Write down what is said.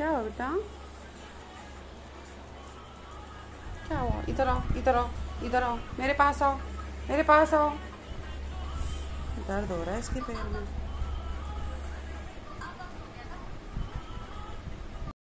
क्या हुआ बेटा? क्या हुआ? इधर आओ इधर आओ इधर आओ। मेरे पास आओ, मेरे पास आओ। दर्द हो रहा है इसके पैर में।